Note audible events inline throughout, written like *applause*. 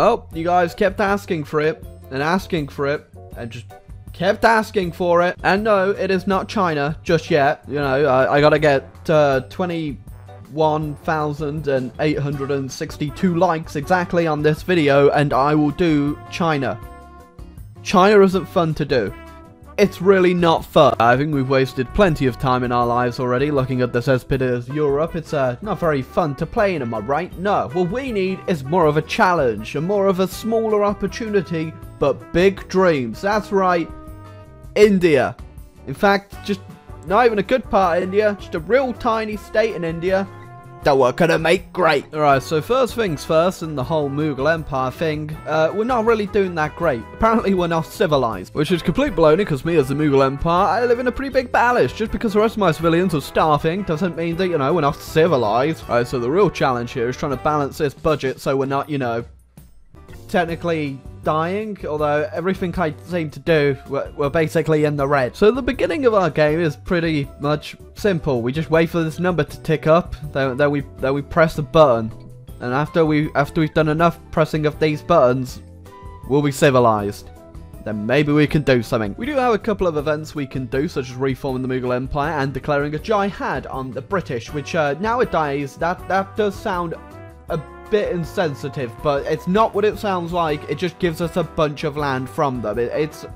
Well, you guys kept asking for it, and asking for it, and just kept asking for it. And no, it is not China just yet. You know, I, I gotta get uh, 21,862 likes exactly on this video, and I will do China. China isn't fun to do. It's really not fun. I think we've wasted plenty of time in our lives already looking at this as bit as Europe. It's uh, not very fun to play in, am I right? No. What we need is more of a challenge, and more of a smaller opportunity, but big dreams. That's right. India. In fact, just not even a good part of India, just a real tiny state in India that we're gonna make great. Alright, so first things first, in the whole Mughal Empire thing, uh, we're not really doing that great. Apparently we're not civilized, which is complete baloney because me as the Mughal Empire, I live in a pretty big palace. Just because the rest of my civilians are starving doesn't mean that, you know, we're not civilized. Alright, so the real challenge here is trying to balance this budget so we're not, you know, technically dying, although everything I seem to do, we're, we're, basically in the red. So the beginning of our game is pretty much simple. We just wait for this number to tick up, then, then we then we press the button, and after we after we've done enough pressing of these buttons, we'll be civilized. Then maybe we can do something. We do have a couple of events we can do, such as reforming the Mughal Empire and declaring a jihad on the British, which uh, nowadays, that, that does sound a bit insensitive, but it's not what it sounds like. It just gives us a bunch of land from them. It, it's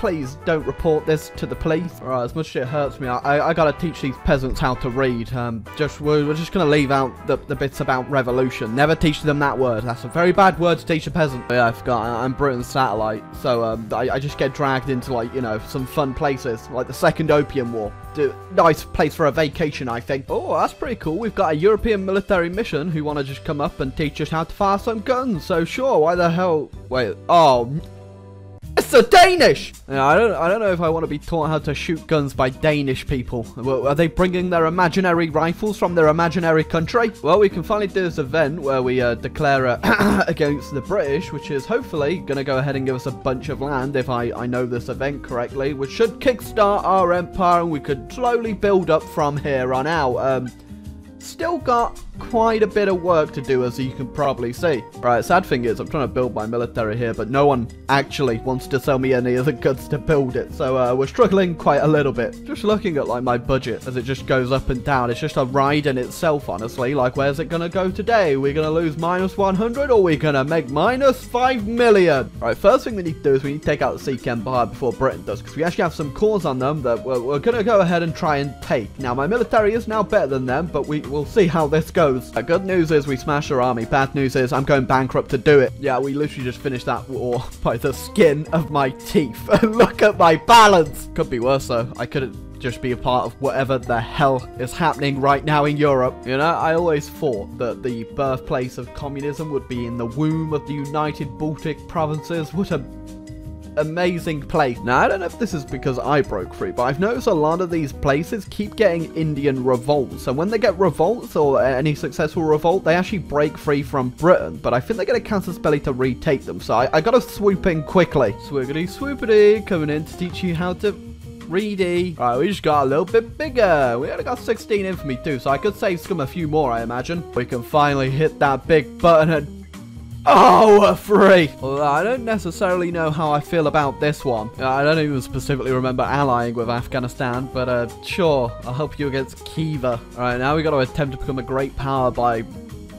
please don't report this to the police. Alright, as much as it hurts me, I, I gotta teach these peasants how to read. Um, just we're, we're just gonna leave out the, the bits about revolution. Never teach them that word. That's a very bad word to teach a peasant. But yeah, I forgot. I, am Britain's satellite, so um, I, I just get dragged into like you know some fun places, like the Second Opium War. Do, nice place for a vacation, I think. Oh, that's pretty cool. We've got a European military mission who want to just come up and teach us how to fire some guns. So sure, why the hell? Wait, oh. It's a Danish! Yeah, I don't, I don't know if I want to be taught how to shoot guns by Danish people. Are they bringing their imaginary rifles from their imaginary country? Well, we can finally do this event where we uh, declare uh, *coughs* against the British, which is hopefully going to go ahead and give us a bunch of land if I, I know this event correctly, which should kickstart our empire and we could slowly build up from here on out. Um, still got quite a bit of work to do, as you can probably see. Right, sad thing is, I'm trying to build my military here, but no one actually wants to sell me any of the goods to build it, so uh, we're struggling quite a little bit. Just looking at, like, my budget as it just goes up and down, it's just a ride in itself, honestly. Like, where's it gonna go today? We're gonna lose minus 100, or we're gonna make minus 5 million? Right, first thing we need to do is we need to take out the Sikh Empire before Britain does, because we actually have some cores on them that we're, we're gonna go ahead and try and take. Now, my military is now better than them, but we will see how this goes. The good news is we smashed our army. Bad news is I'm going bankrupt to do it. Yeah, we literally just finished that war *laughs* by the skin of my teeth. *laughs* Look at my balance. Could be worse though. I couldn't just be a part of whatever the hell is happening right now in Europe. You know, I always thought that the birthplace of communism would be in the womb of the United Baltic provinces. What a amazing place. Now, I don't know if this is because I broke free, but I've noticed a lot of these places keep getting Indian revolts. And when they get revolts or any successful revolt, they actually break free from Britain. But I think they get a casus belli to retake them. So I, I gotta swoop in quickly. Swiggity swoopity, coming in to teach you how to Reedy. Alright, we just got a little bit bigger. We only got 16 infamy too, so I could save scum a few more, I imagine. We can finally hit that big button and Oh, a free! Well, I don't necessarily know how I feel about this one. I don't even specifically remember allying with Afghanistan, but uh, sure, I'll help you against Khiva. Alright, now we got to attempt to become a great power by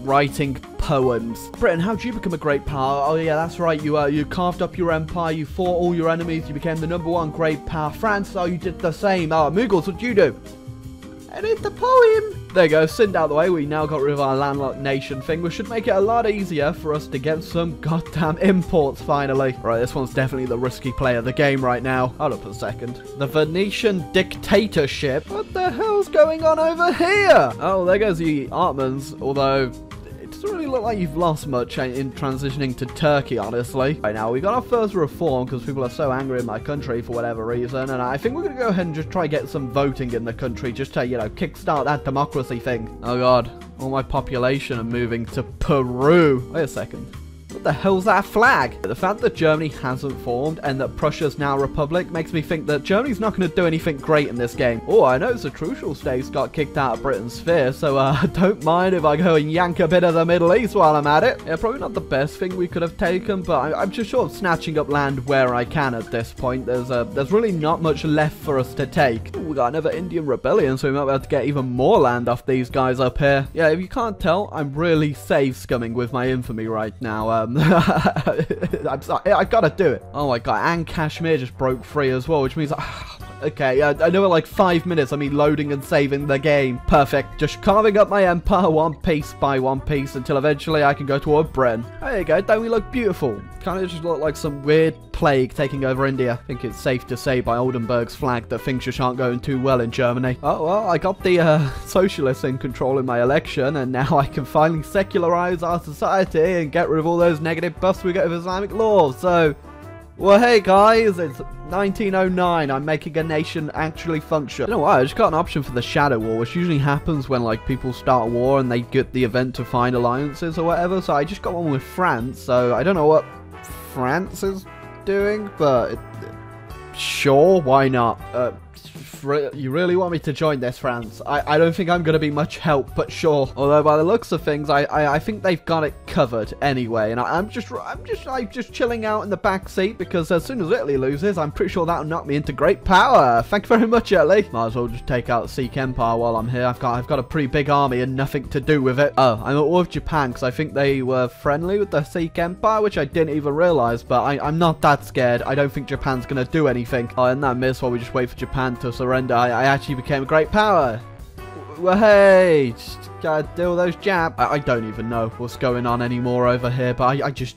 writing poems. Britain, how did you become a great power? Oh yeah, that's right. You uh, you carved up your empire. You fought all your enemies. You became the number one great power. France, oh, you did the same. Oh, Mughals, what'd you do? Edit the poem. There you go, Sind out the way, we now got rid of our landlocked nation thing, which should make it a lot easier for us to get some goddamn imports finally. Right, this one's definitely the risky play of the game right now. Hold up a second. The Venetian dictatorship? What the hell's going on over here? Oh, there goes the Ottomans, although doesn't really look like you've lost much in transitioning to Turkey, honestly. Right now, we got our first reform because people are so angry in my country for whatever reason, and I think we're going to go ahead and just try get some voting in the country just to, you know, kickstart that democracy thing. Oh god, all my population are moving to Peru. Wait a second. The hell's that flag? The fact that Germany hasn't formed and that Prussia's now a republic makes me think that Germany's not going to do anything great in this game. Oh, I know the Trucial States got kicked out of Britain's sphere, so uh, *laughs* don't mind if I go and yank a bit of the Middle East while I'm at it. Yeah, probably not the best thing we could have taken, but I am just sort of snatching up land where I can at this point. There's uh, there's really not much left for us to take. Ooh, we got another Indian rebellion, so we might be able to get even more land off these guys up here. Yeah, if you can't tell, I'm really save scumming with my infamy right now. Um, *laughs* Sorry, I gotta do it. Oh my god, and Kashmir just broke free as well, which means... *sighs* Oh, Okay, I, know in like five minutes I mean loading and saving the game. Perfect. Just carving up my empire one piece by one piece until eventually I can go toward Bren. There you go, don't we look beautiful? Kind of just look like some weird plague taking over India. I think it's safe to say by Oldenburg's flag that things just aren't going too well in Germany. Oh, well, I got the uh, *laughs* socialists in control in my election, and now I can finally secularize our society and get rid of all those negative buffs we get with Islamic laws. So, well, hey guys, it's 1909. I'm making a nation actually function. You know what? I just got an option for the Shadow War, which usually happens when like people start a war and they get the event to find alliances or whatever. So I just got one with France. So I don't know what France is doing, but it, sure, why not? Uh, you really want me to join this, France? I, I don't think I'm going to be much help, but sure. Although by the looks of things, I, I, I think they've got it covered anyway. And I, am just I'm just like just chilling out in the back seat because as soon as Italy loses, I'm pretty sure that'll knock me into great power. Thank you very much, Italy. Might as well just take out the Sikh Empire while I'm here. I've got I've got a pretty big army and nothing to do with it. Oh, I'm at war with Japan because I think they were friendly with the Sikh Empire, which I didn't even realize. But I, I'm not that scared. I don't think Japan's going to do anything. Oh, and that miss while we just wait for Japan to surrender I, I actually became a great power. Well, hey, just gotta deal with those jab. I, I, don't even know what's going on anymore over here, but I, I just,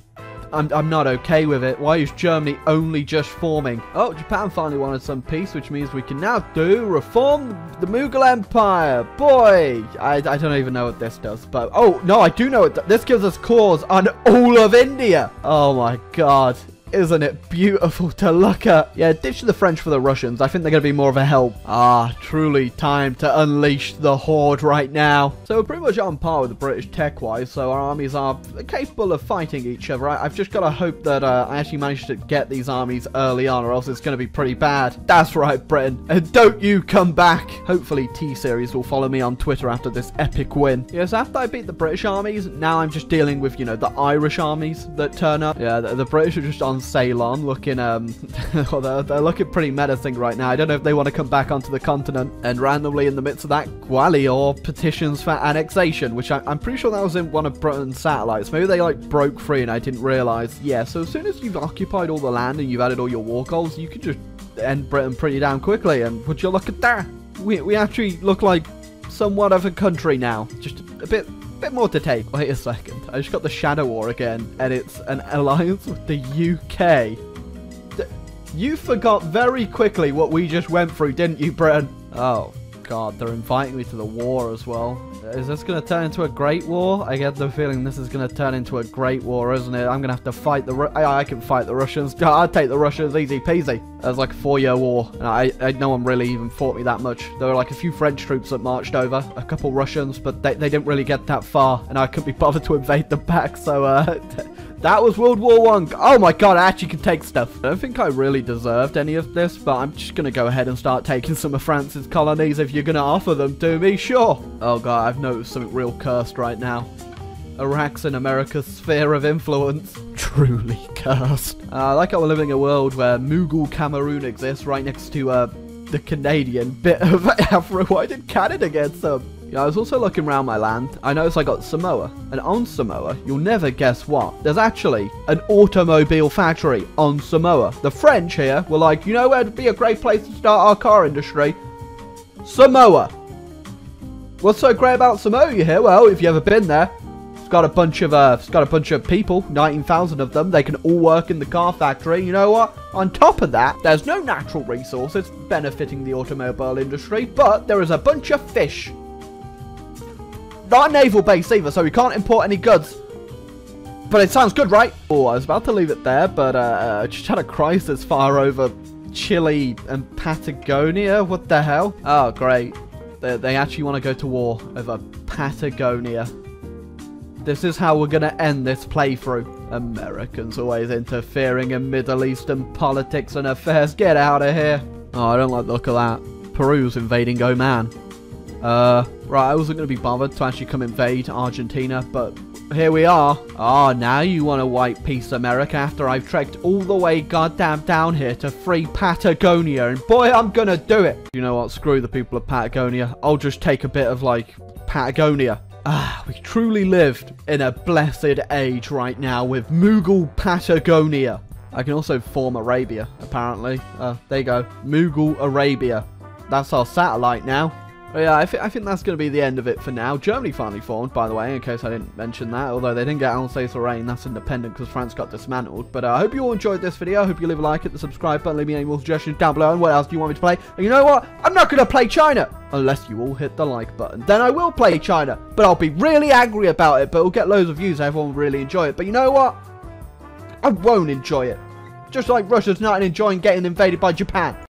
I'm, I'm not okay with it. Why is Germany only just forming? Oh, Japan finally wanted some peace, which means we can now do reform the Mughal Empire. Boy, I, I don't even know what this does, but oh no, I do know what this gives us cause on all of India. Oh my god. Isn't it beautiful to look at? Yeah, ditch the French for the Russians. I think they're going to be more of a help. Ah, truly time to unleash the Horde right now. So we're pretty much on par with the British tech-wise, so our armies are capable of fighting each other. I, have just got to hope that uh, I actually manage to get these armies early on, or else it's going to be pretty bad. That's right, Britain. And don't you come back. Hopefully T-Series will follow me on Twitter after this epic win. Yes, after I beat the British armies, now I'm just dealing with, you know, the Irish armies that turn up. Yeah, the, the British are just on Ceylon, looking um, *laughs* well, they're, they're, looking pretty menacing right now. I don't know if they want to come back onto the continent. And randomly, in the midst of that, Gwalior petitions for annexation, which I, am pretty sure that was in one of Britain's satellites. Maybe they like broke free and I didn't realize. Yeah, so as soon as you've occupied all the land and you've added all your war goals, you can just end Britain pretty damn quickly. And would you look at that? We we actually look like somewhat of a country now. Just a bit bit more to take. Wait a second. I just got the Shadow War again, and it's an alliance with the UK. You forgot very quickly what we just went through, didn't you, Britain? Oh, God, they're inviting me to the war as well. Is this going to turn into a great war? I get the feeling this is going to turn into a great war, isn't it? I'm going to have to fight the... Ru I, I, can fight the Russians. *laughs* I'd take the Russians easy peasy. It was like a four-year war, and I, I, no one really even fought me that much. There were like a few French troops that marched over, a couple Russians, but they, they didn't really get that far, and I couldn't be bothered to invade them back, so uh, *laughs* that was World War One. Oh my god, I actually can take stuff. I don't think I really deserved any of this, but I'm just to go ahead and start taking some of France's colonies if you're to offer them to me, sure. Oh god, I've noticed something real cursed right now. Iraq's in America's sphere of influence. *laughs* Truly cursed. Uh, I like how we're living in a world where Mughal Cameroon exists right next to uh, the Canadian bit of *laughs* Africa. Why did Canada get some? Yeah, I was also looking around my land. I noticed I got Samoa. And on Samoa, you'll never guess what. There's actually an automobile factory on Samoa. The French here were like, you know where would be a great place to start our car industry? Samoa. What's so great about Samoa, you hear? Well, if you've ever been there, it's got a bunch of uh, it's got a bunch of people, 19,000 of them. They can all work in the car factory. You know what? On top of that, there's no natural resources benefiting the automobile industry, but there is a bunch of fish. Not a naval base either, so we can't import any goods. But it sounds good, right? Oh, I was about to leave it there, but uh, I just had a crisis fire over Chile and Patagonia. What the hell? Oh, great. They, they actually want to go to war over Patagonia. This is how we're going to end this playthrough. Americans always interfering in Middle Eastern politics and affairs. Get out of here. Oh, I don't like the look of that. Peru's invading Oman. Uh, right, I wasn't going to be bothered to actually come invade Argentina, but here we are. Ah, oh, now you want a white piece America after I've trekked all the way goddamn down here to free Patagonia, and boy, I'm gonna do it. You know what, screw the people of Patagonia. I'll just take a bit of, like, Patagonia. Ah, we truly lived in a blessed age right now with Mughal Patagonia. I can also form Arabia, apparently. Uh, there you go. Mughal Arabia. That's our satellite now. But yeah, I, th I think that's going to be the end of it for now. Germany finally formed, by the way, in case I didn't mention that. Although they didn't get Alsace-Lorraine, that's independent because France got dismantled. But uh, I hope you all enjoyed this video. I hope you leave a like, hit the subscribe button, leave me any more suggestions down below. And what else do you want me to play? And you know what? I'm not going to play China unless you all hit the like button. Then I will play China. But I'll be really angry about it. But it'll get loads of views. Everyone will really enjoy it. But you know what? I won't enjoy it. Just like Russia's not enjoying getting invaded by Japan.